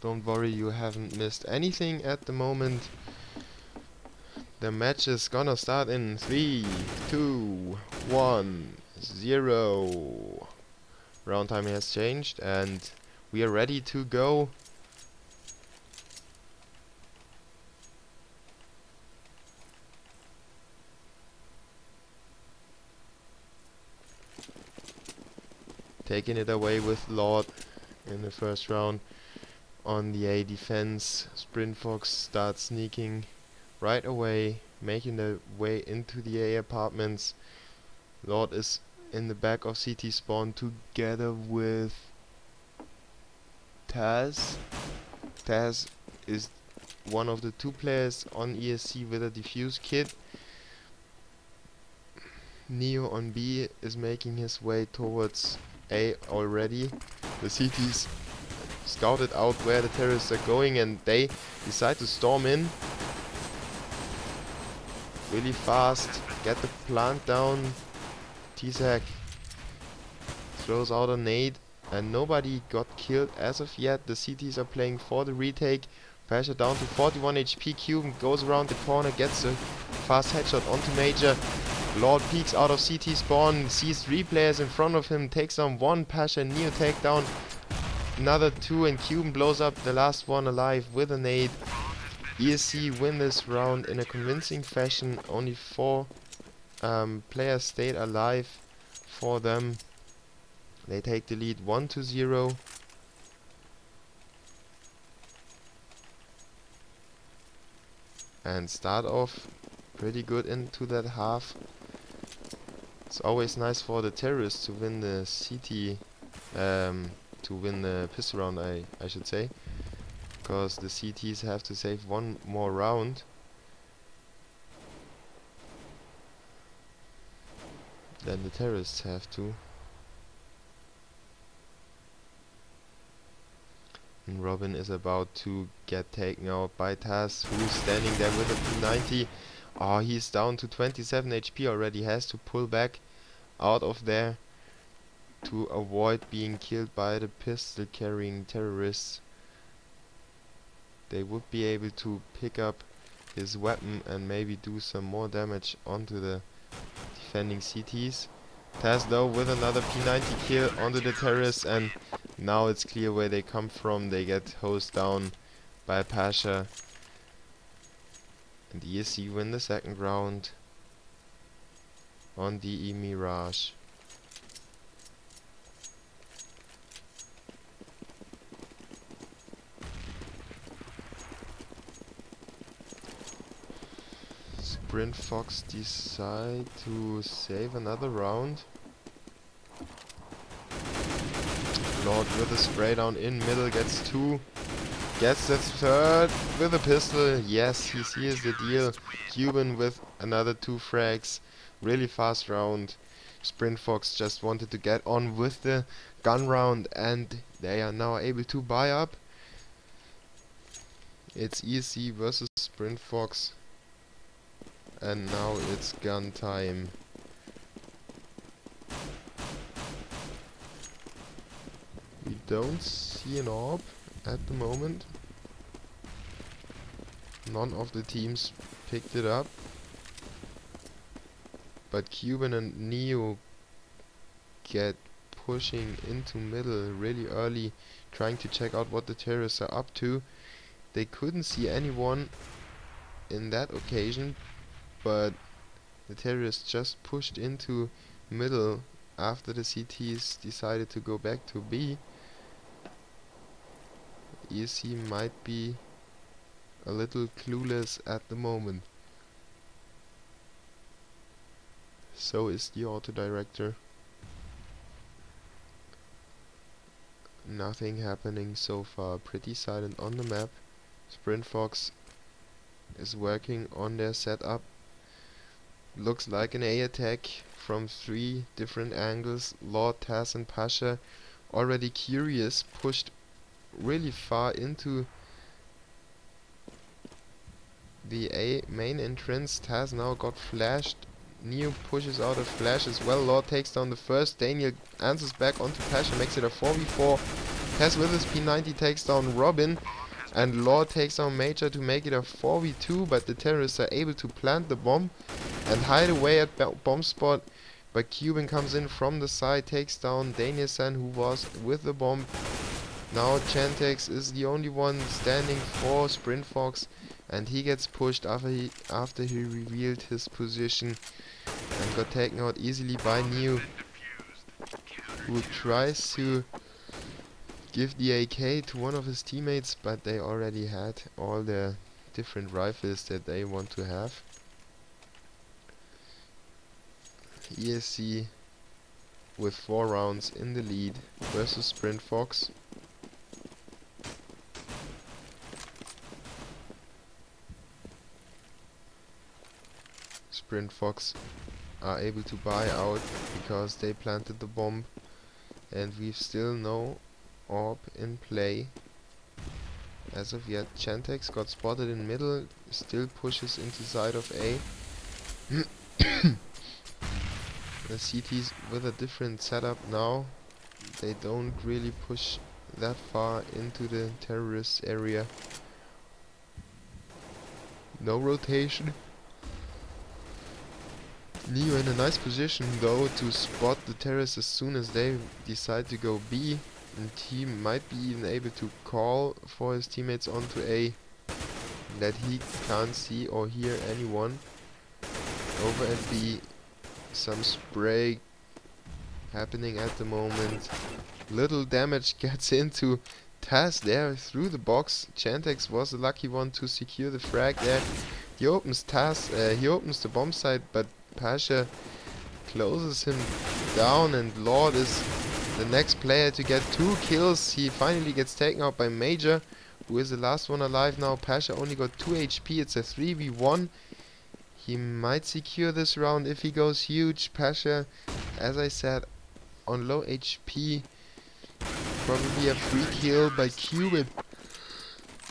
Don't worry, you haven't missed anything at the moment. The match is gonna start in 3, 2, 1, 0. Round time has changed and we are ready to go. Taking it away with Lord in the first round. On the A defense, Sprint Fox starts sneaking right away, making their way into the A apartments. Lord is in the back of CT spawn together with Taz. Taz is one of the two players on ESC with a defuse kit. Neo on B is making his way towards a already. The CTs scouted out where the terrorists are going and they decide to storm in really fast, get the plant down. T-Sac throws out a nade and nobody got killed as of yet. The CTs are playing for the retake. Pressure down to 41 HP. Kuben goes around the corner, gets a fast headshot onto Major. Lord peeks out of CT spawn, sees three players in front of him, takes on one Pasha, Neo takedown, another two, and Kuben blows up the last one alive with a nade. ESC win this round in a convincing fashion. Only four um, players stayed alive for them. They take the lead 1 to 0. And start off pretty good into that half. It's always nice for the terrorists to win the CT, um, to win the pistol round, I, I should say. Because the CTs have to save one more round. Then the terrorists have to. And Robin is about to get taken out by Taz, who's standing there with a P90. Oh, ah, he's down to 27 HP already. Has to pull back out of there to avoid being killed by the pistol carrying terrorists. They would be able to pick up his weapon and maybe do some more damage onto the defending CTs. Taz though with another P90 kill onto the terrorists and now it's clear where they come from. They get hosed down by Pasha and ESC win the second round on DE Mirage. Sprint Fox decide to save another round. Lord with a spray down in middle gets two. Gets the third with a pistol. Yes, he sees the deal. Kuben with another two frags. Really fast round. Sprint Fox just wanted to get on with the gun round and they are now able to buy up. It's ESC versus Sprint Fox. And now it's gun time. We don't see an AWP at the moment. None of the teams picked it up. But Kuben and Neo get pushing into middle really early, trying to check out what the terrorists are up to. They couldn't see anyone in that occasion, but the terrorists just pushed into middle after the CTs decided to go back to B. ESC might be a little clueless at the moment. So is the auto director. Nothing happening so far. Pretty silent on the map. Sprint Fox is working on their setup. Looks like an A attack from three different angles. Lord, Taz and Pasha already curious pushed really far into the A main entrance. Taz now got flashed. Neo pushes out a flash as well. Lord takes down the first. Daniel answers back onto Pasha, makes it a 4v4. Tess with his P90 takes down Robin. And Lord takes down Major to make it a 4v2, but the terrorists are able to plant the bomb and hide away at bomb spot. But Kuben comes in from the side, takes down Danielson who was with the bomb. Now Gentex is the only one standing for Sprint Fox and he gets pushed after he after he revealed his position and got taken out easily by Neo who tries to give the AK to one of his teammates, but they already had all the different rifles that they want to have. ESC with 4 rounds in the lead versus Sprint Fox. Sprint Fox are able to buy out because they planted the bomb and we've still no AWP in play as of yet. Gentex got spotted in middle, still pushes into side of A. the CTs with a different setup now. They don't really push that far into the terrorist area. No rotation. Neo in a nice position though to spot the terrorists as soon as they decide to go B and he might be even able to call for his teammates onto A that he can't see or hear anyone over at B some spray happening at the moment little damage gets into Taz there through the box Gentex was the lucky one to secure the frag there he opens Taz uh, he opens the bomb site but Pasha closes him down and Lord is the next player to get two kills. He finally gets taken out by Major, who is the last one alive now. Pasha only got 2 HP. It's a 3v1. He might secure this round if he goes huge. Pasha, as I said, on low HP. Probably a free kill by Kuben.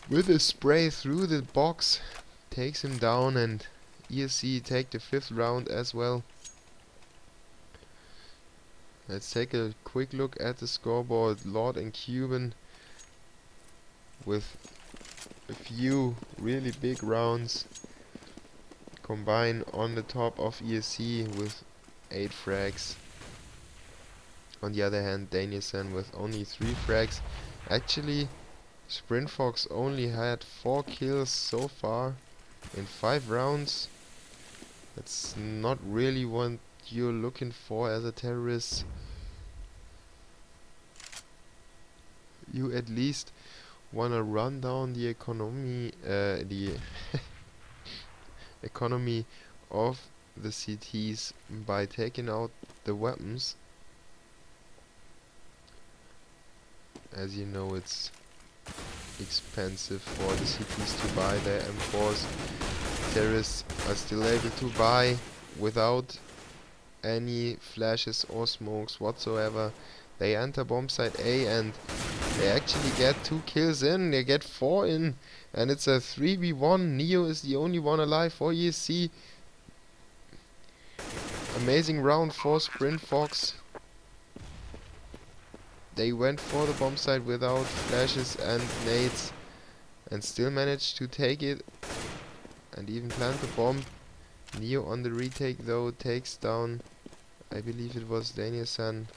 With a spray through the box. Takes him down and ESC take the fifth round as well. Let's take a quick look at the scoreboard. Lord and Kuben with a few really big rounds combine on the top of ESC with 8 frags. On the other hand, Danielson with only 3 frags. Actually, Sprint Fox only had 4 kills so far in 5 rounds. That's not really what you're looking for as a terrorist. You at least wanna run down the economy, uh, the economy of the CTs by taking out the weapons. As you know, it's expensive for the CTs to buy their M4s terrorists are still able to buy without any flashes or smokes whatsoever. They enter bomb site A and they actually get two kills in. They get four in and it's a 3v1. Neo is the only one alive oh, for ESC. Amazing round for Sprint Fox. They went for the bomb site without flashes and nades and still managed to take it and even plant the bomb. Neo on the retake though takes down, I believe it was Danielson.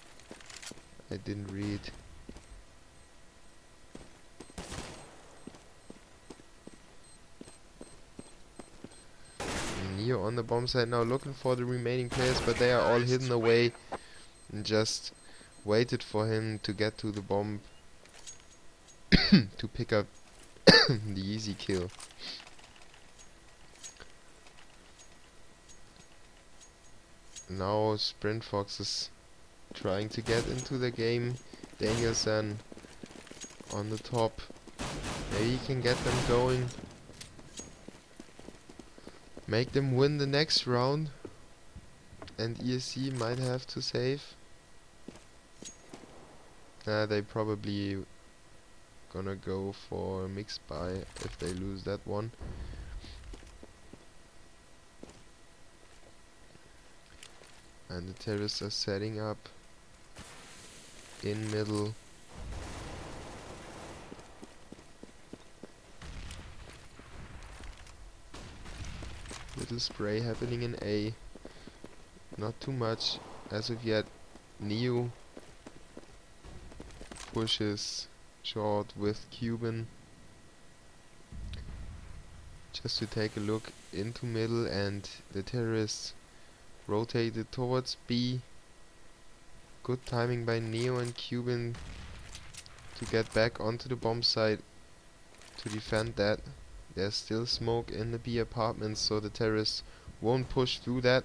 I didn't read. Neo on the bomb site now looking for the remaining players, but they are all hidden away and just waited for him to get to the bomb to pick up the easy kill. now Sprint Fox is trying to get into the game. Danielson on the top. Maybe he can get them going. Make them win the next round. And ESC might have to save. Uh, they probably gonna go for mixed buy if they lose that one. and the terrorists are setting up in middle little spray happening in A. Not too much as of yet. Neo pushes short with Kuben just to take a look into middle and the terrorists rotated towards B. Good timing by Neo and Kuben to get back onto the bomb site to defend that. There's still smoke in the B apartments so the terrorists won't push through that.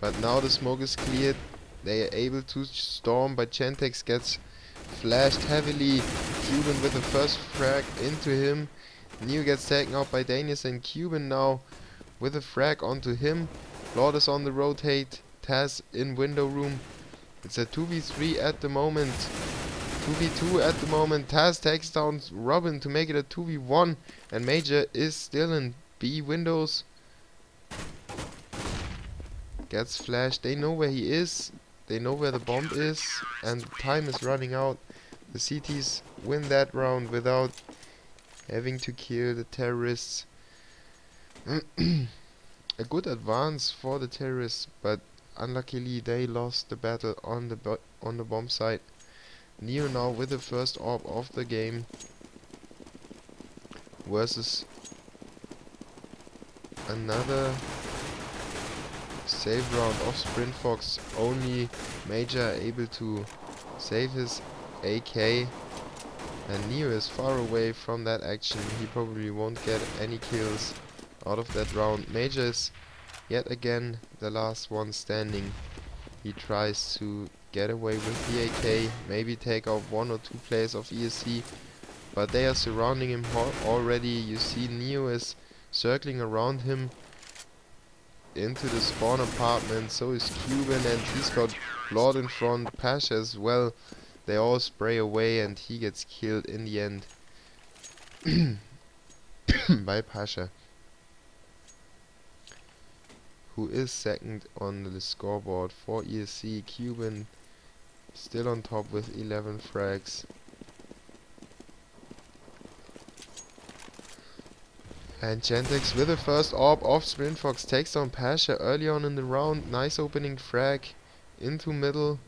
But now the smoke is cleared. They are able to storm but Gentex gets flashed heavily. Kuben with the first frag into him. Neo gets taken out by Danius and Kuben now with a frag onto him. Lord is on the rotate. Taz in window room. It's a 2v3 at the moment. 2v2 at the moment. Taz takes down Robin to make it a 2v1. And Major is still in B windows. Gets flashed. They know where he is. They know where the bomb is. And time is running out. The CTs win that round without having to kill the terrorists. a good advance for the terrorists, but unluckily they lost the battle on the on the bomb site. Neo now with the first AWP of the game versus another save round of Sprint Fox. Only Major able to save his AK and Neo is far away from that action. He probably won't get any kills out of that round. Major is yet again the last one standing. He tries to get away with the AK, maybe take out one or two players of ESC, but they are surrounding him already. You see Neo is circling around him into the spawn apartment, so is Kuben and he's got Lord in front, Pasha as well. They all spray away and he gets killed in the end by Pasha who is second on the scoreboard for ESC. Kuben still on top with 11 frags. And Gentex with the first AWP off Sprint Fox takes down Pasha early on in the round. Nice opening frag into middle.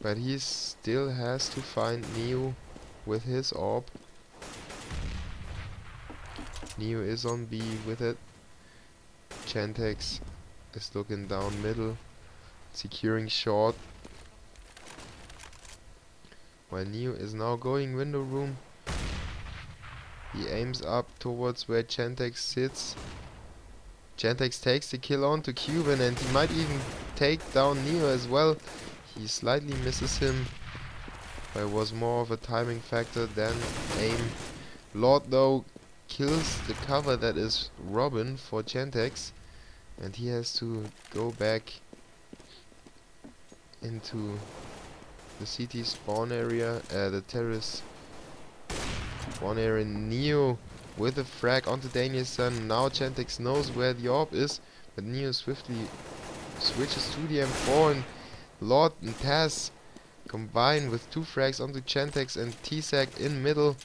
But he still has to find Neo with his AWP. Neo is on B with it. Gentex is looking down middle, securing short. While Neo is now going window room. He aims up towards where Gentex sits. Gentex takes the kill on to Kuben and he might even take down Neo as well. He slightly misses him. But it was more of a timing factor than aim. Lord though kills the cover that is Robin for Gentex. And he has to go back into the CT spawn area, uh, the terrace spawn area. Neo with a frag onto Danielson. Now Gentex knows where the AWP is, but Neo swiftly switches to the M4 and Lord and Taz combine with two frags onto Gentex and T-Sac in middle.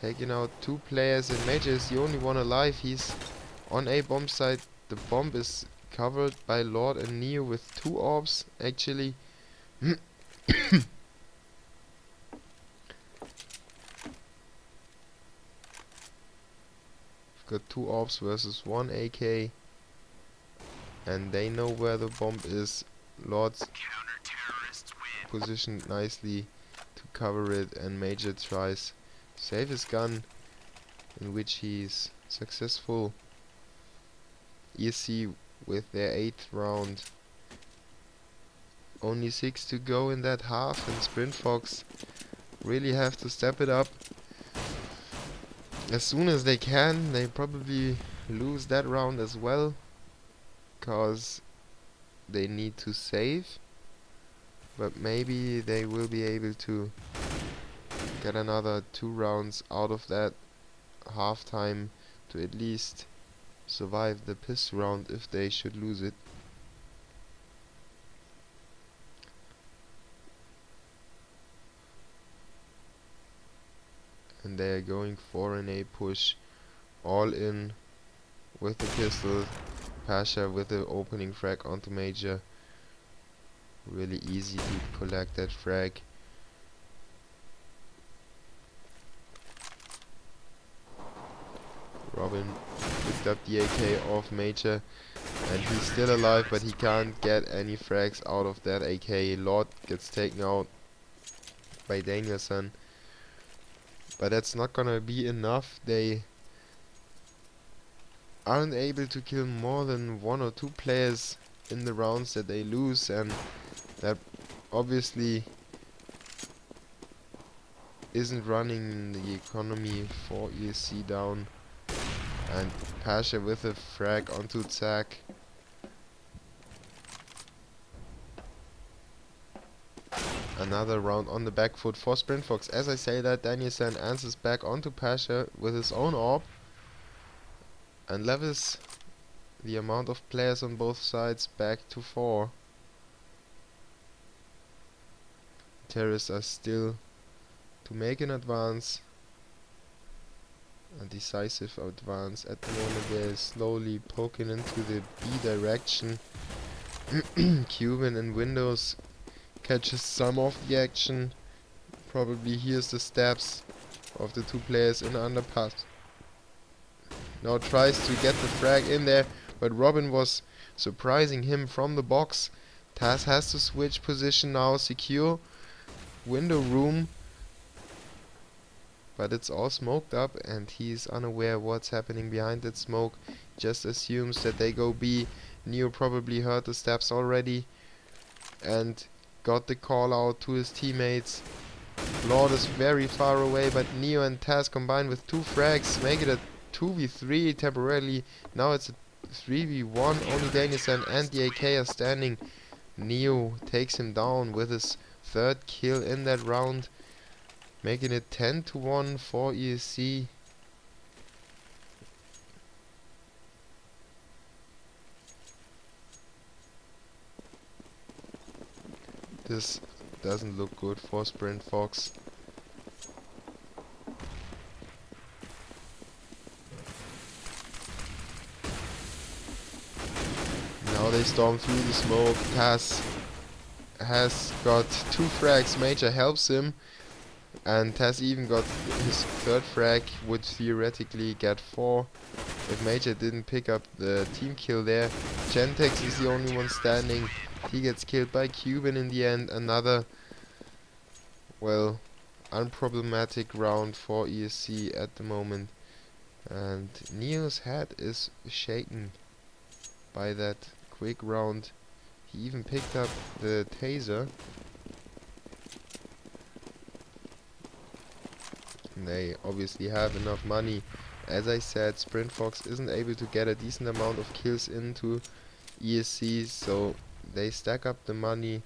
Taking out two players and Major is the only one alive. He's on a bomb site. The bomb is covered by Lord and Neo with two AWPs actually. Got two AWPs versus one AK and they know where the bomb is Lord's positioned nicely to cover it and Major tries save his gun in which he's successful. ESC with their 8th round. Only 6 to go in that half and Sprint Fox really have to step it up as soon as they can. They probably lose that round as well because they need to save but maybe they will be able to get another two rounds out of that half time to at least survive the piss round if they should lose it and they are going for an A push all in with the pistol. Pasha with the opening frag onto Major. Really easy to collect that frag. Robin picked up the AK off Major and he's still alive but he can't get any frags out of that AK. Lord gets taken out by Danielson. But that's not gonna be enough. They aren't able to kill more than one or two players in the rounds that they lose and that obviously isn't running the economy for ESC down and Pasha with a frag onto Zack another round on the back foot for Sprint Fox as I say that Danielson answers back onto Pasha with his own AWP and levels the amount of players on both sides back to 4. Terrorists are still to make an advance, a decisive advance. At the moment they're slowly poking into the B direction. Kuben and Windows catches some of the action. Probably hears the steps of the two players in underpass. Now tries to get the frag in there, but Robin was surprising him from the box. Taz has to switch position now, secure window room. But it's all smoked up and he's unaware what's happening behind that smoke. Just assumes that they go B. Neo probably heard the steps already and got the call out to his teammates. Lord is very far away, but Neo and Taz combined with two frags make it a 2v3 temporarily. Now it's a 3v1. Only Danielson and the AK are standing. Neo takes him down with his third kill in that round. Making it 10 to 1 for ESC. This doesn't look good for Sprint Fox. Now they storm through the smoke. Taz has got two frags. Major helps him. And Taz even got his third frag, would theoretically get four. If Major didn't pick up the team kill there. Gentex is the only one standing. He gets killed by Kuben in the end. Another, well, unproblematic round for ESC at the moment. And Neo's head is shaken by that quick round. He even picked up the taser. And they obviously have enough money. As I said, Sprint Fox isn't able to get a decent amount of kills into ESC, so they stack up the money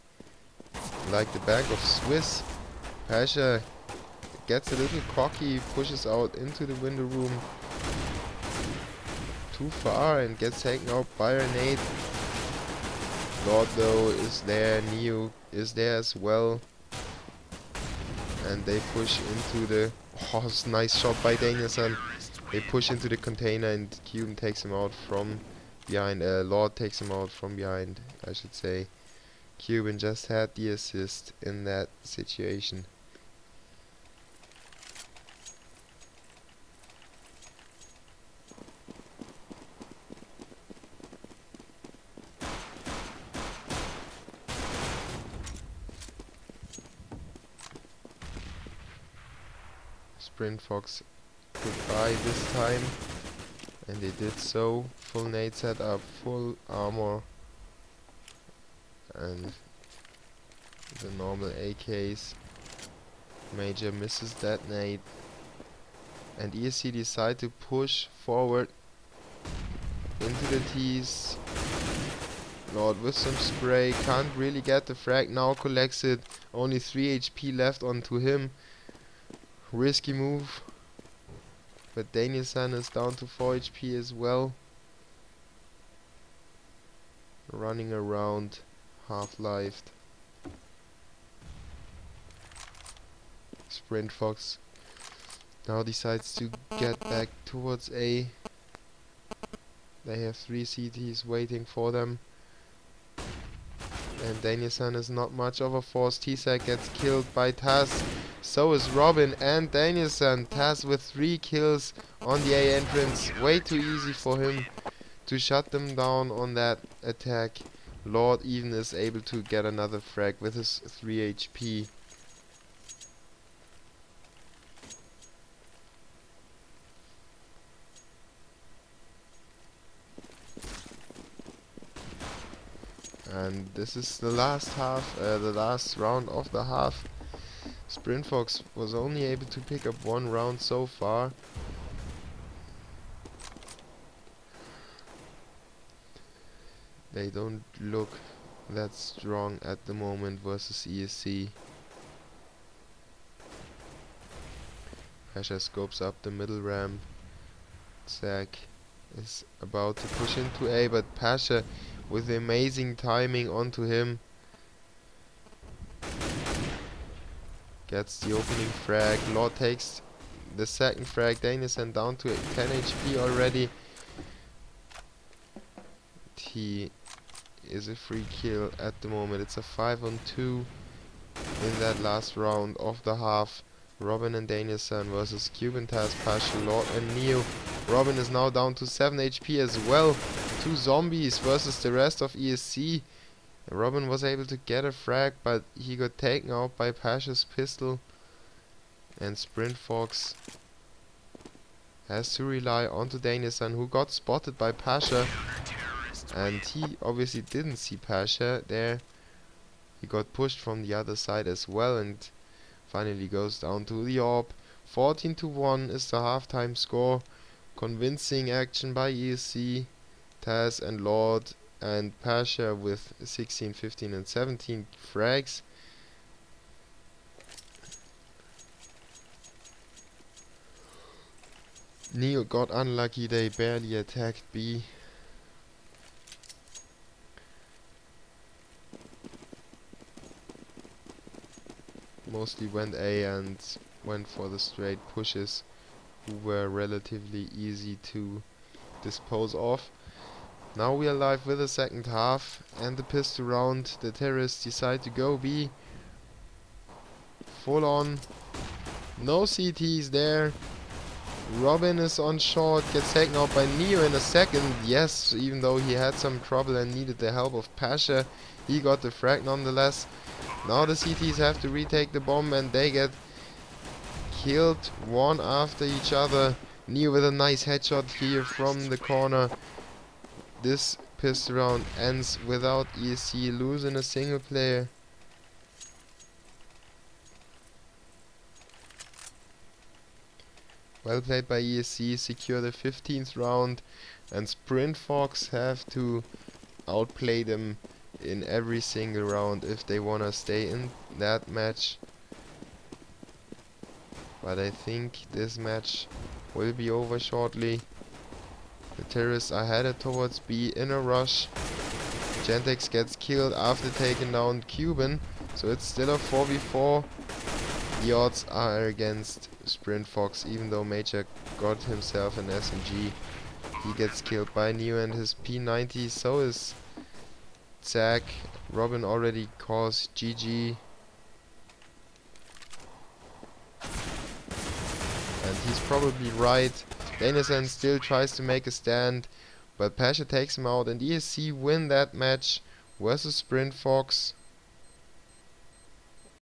like the bag of Swiss. Pasha gets a little cocky, pushes out into the window room too far and gets taken out by a nade. Lord though is there, Neo is there as well. And they push into the... Oh, nice shot by Danielson. They push into the container and Kuben takes him out from behind. Uh, Lord takes him out from behind, I should say. Kuben just had the assist in that situation. Sprint Fox goodbye this time. And they did so. Full nade setup, uh, full armor. And the normal AKs. Major misses that nade. And ESC decide to push forward into the tees. Lord with some spray, can't really get the frag, now collects it, only 3 HP left onto him. Risky move. But Danielson is down to 4 HP as well. Running around, half-lived. Sprint Fox now decides to get back towards A. They have three CTs waiting for them. And Danielson is not much of a force. T-Sac gets killed by Taz. So is Robin and Danielson. Taz with three kills on the A entrance. Way too easy for him to shut them down on that attack. Lord even is able to get another frag with his 3 HP. and this is the last half, uh, the last round of the half. Sprint Fox was only able to pick up one round so far. They don't look that strong at the moment versus ESC. Pasha scopes up the middle ramp. Zack is about to push into A, but Pasha with amazing timing onto him. Gets the opening frag. Lord takes the second frag. Danielson down to 10 HP already. He is a free kill at the moment. It's a 5 on 2 in that last round of the half. Robin and Danielson versus Kuben Task Pasha, Lord and Neo. Robin is now down to 7 HP as well. Two zombies versus the rest of ESC. Robin was able to get a frag, but he got taken out by Pasha's pistol. And Sprint Fox has to rely onto Danielson, who got spotted by Pasha. And he obviously didn't see Pasha there. He got pushed from the other side as well and finally goes down to the AWP. 14 to 1 is the halftime score. Convincing action by ESC. Taz and Lord and Pasha with 16, 15 and 17 frags. Neo got unlucky, they barely attacked B. Mostly went A and went for the straight pushes who were relatively easy to dispose of. Now we are live with the second half and the pistol round. The terrorists decide to go B. Full on. No CTs there. Robin is on short, gets taken out by Neo in a second. Yes, even though he had some trouble and needed the help of Pasha, he got the frag nonetheless. Now the CTs have to retake the bomb and they get killed one after each other. Neo with a nice headshot here from the corner this pistol round ends without ESC losing a single player. Well played by ESC, secure the 15th round and Sprint Fox have to outplay them in every single round if they wanna stay in that match. But I think this match will be over shortly. The terrorists are headed towards B in a rush. Gentex gets killed after taking down Kuben, so it's still a 4v4. The odds are against Sprint Fox, even though Major got himself an SMG. He gets killed by Neo and his P90, so is Zack. Robin already calls GG. And he's probably right. Danielson still tries to make a stand, but Pasha takes him out and ESC win that match versus Sprint Fox.